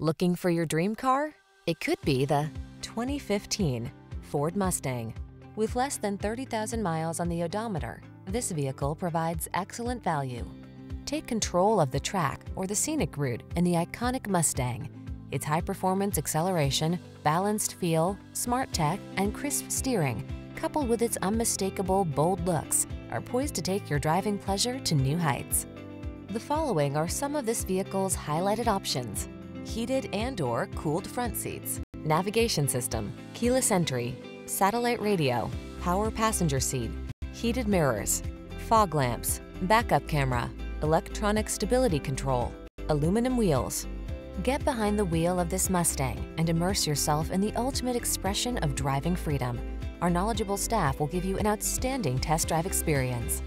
Looking for your dream car? It could be the 2015 Ford Mustang. With less than 30,000 miles on the odometer, this vehicle provides excellent value. Take control of the track or the scenic route in the iconic Mustang. Its high-performance acceleration, balanced feel, smart tech, and crisp steering, coupled with its unmistakable, bold looks, are poised to take your driving pleasure to new heights. The following are some of this vehicle's highlighted options. Heated and or cooled front seats, navigation system, keyless entry, satellite radio, power passenger seat, heated mirrors, fog lamps, backup camera, electronic stability control, aluminum wheels. Get behind the wheel of this Mustang and immerse yourself in the ultimate expression of driving freedom. Our knowledgeable staff will give you an outstanding test drive experience.